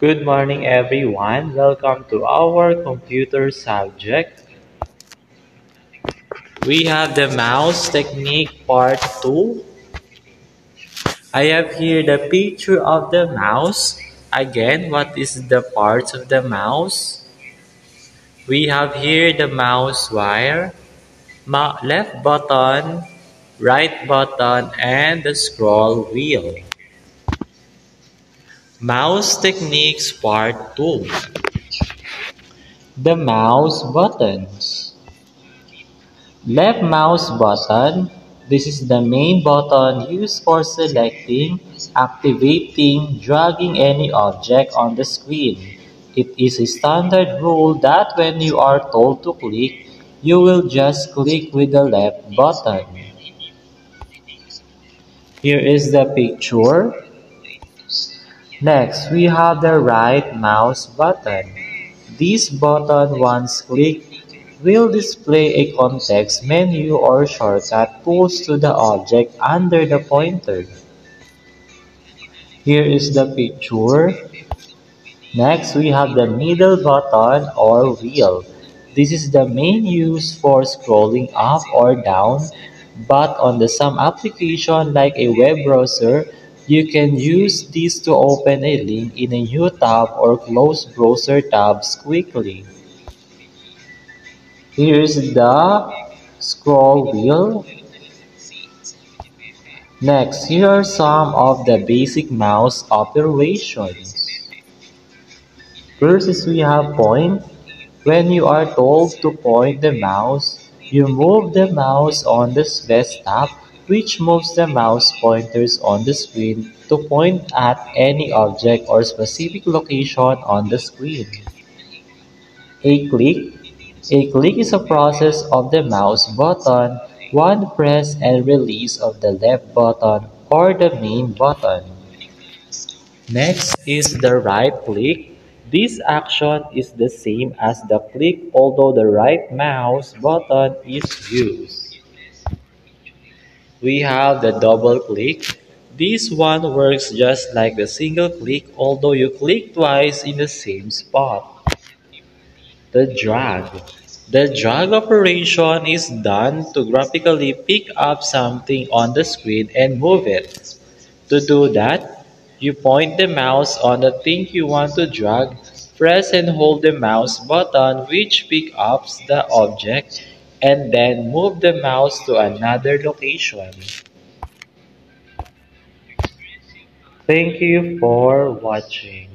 Good morning everyone. Welcome to our computer subject. We have the mouse technique part 2. I have here the picture of the mouse. Again, what is the parts of the mouse? We have here the mouse wire, left button, right button, and the scroll wheel. Mouse Techniques Part 2 The mouse buttons Left mouse button This is the main button used for selecting, activating, dragging any object on the screen. It is a standard rule that when you are told to click, you will just click with the left button. Here is the picture. Next, we have the right mouse button. This button, once clicked, will display a context menu or shortcut tools to the object under the pointer. Here is the picture. Next, we have the middle button or wheel. This is the main use for scrolling up or down, but on the some application like a web browser, you can use this to open a link in a new tab or close browser tabs quickly. Here's the scroll wheel. Next, here are some of the basic mouse operations. First is we have point. When you are told to point the mouse, you move the mouse on the desktop which moves the mouse pointers on the screen to point at any object or specific location on the screen. A click A click is a process of the mouse button, one press and release of the left button or the main button. Next is the right click. This action is the same as the click although the right mouse button is used. We have the double click. This one works just like the single click although you click twice in the same spot. The drag. The drag operation is done to graphically pick up something on the screen and move it. To do that, you point the mouse on the thing you want to drag, press and hold the mouse button which picks up the object and then move the mouse to another location. Thank you for watching.